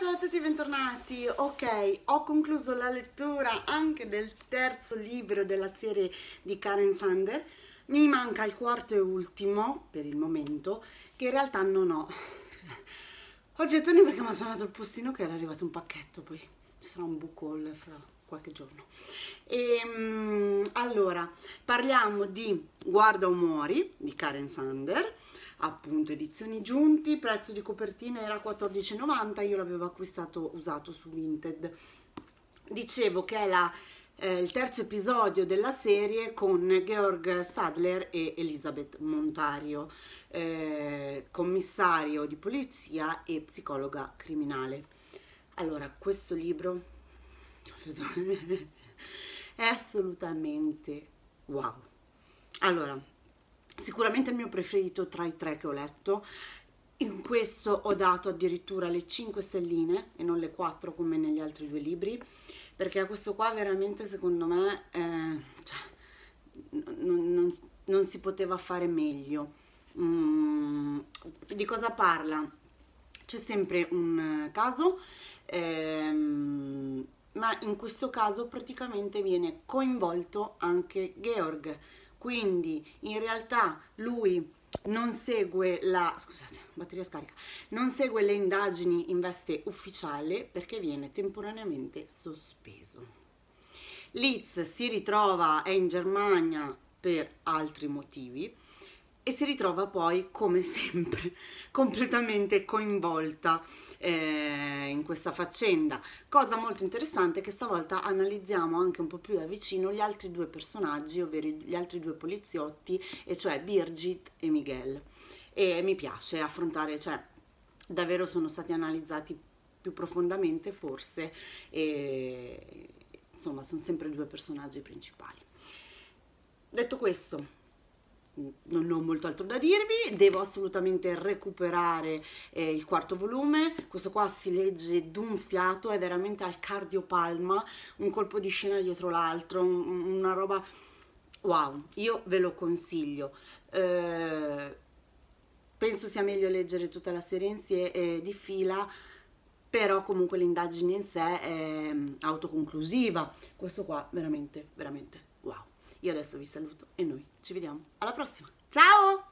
ciao a tutti e bentornati. Ok, ho concluso la lettura anche del terzo libro della serie di Karen Sander. Mi manca il quarto e ultimo, per il momento, che in realtà non ho. Ho il fiatone perché mi ha suonato il postino che era arrivato un pacchetto, poi ci sarà un book haul fra qualche giorno. E, um, allora, parliamo di Guarda o muori di Karen Sander appunto edizioni giunti, prezzo di copertina era 14,90, io l'avevo acquistato usato su Vinted. Dicevo che è la, eh, il terzo episodio della serie con Georg Stadler e Elisabeth Montario, eh, commissario di polizia e psicologa criminale. Allora, questo libro è assolutamente wow. Allora, sicuramente il mio preferito tra i tre che ho letto. In questo ho dato addirittura le 5 stelline e non le 4 come negli altri due libri, perché questo qua veramente secondo me eh, cioè, non, non, non, si poteva fare meglio. Mm, di cosa parla? C'è sempre un caso, ehm, ma in questo caso praticamente viene coinvolto anche Georg quindi in realtà lui non segue la scusate, scarica, non segue le indagini in veste ufficiale perché viene temporaneamente sospeso. Liz si ritrova è in Germania per altri motivi e si ritrova poi come sempre completamente coinvolta eh, in questa faccenda. Cosa molto interessante è che stavolta analizziamo anche un po' più da vicino gli altri due personaggi, ovvero gli altri due poliziotti, e cioè Birgit e Miguel. E mi piace affrontare, cioè davvero sono stati analizzati più profondamente forse e insomma sono sempre due personaggi principali. Detto questo, non ho molto altro da dirvi, devo assolutamente recuperare eh, il quarto volume, questo qua si legge d'un fiato, è veramente al cardiopalma, un colpo di scena dietro l'altro, un, una roba wow, io ve lo consiglio. Eh, penso sia meglio leggere tutta la serie insieme eh, di fila, però comunque l'indagine in sé è mm, autoconclusiva, questo qua veramente, veramente wow. Io adesso vi saluto e noi ci vediamo alla prossima. Ciao!